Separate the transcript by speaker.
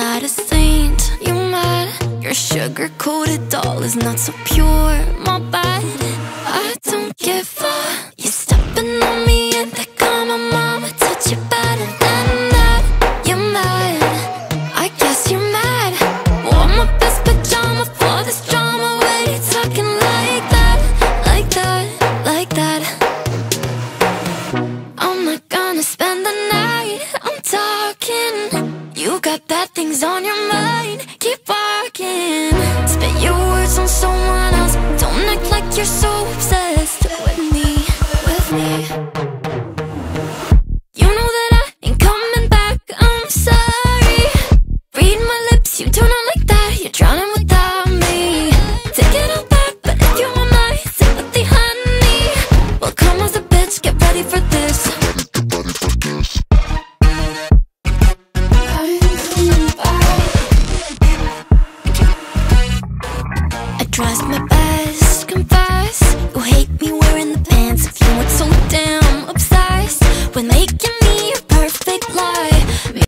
Speaker 1: not a saint, You mad? Your sugar-coated doll is not so pure, my bad You got bad things on your mind. Keep walking Spit your words on someone else. Don't act like you're so obsessed With me, with me. You know that I ain't coming back. I'm sorry. Read my lips, you do tries my best, confess. You hate me wearing the pants if you, it's so damn obsessed. When they give me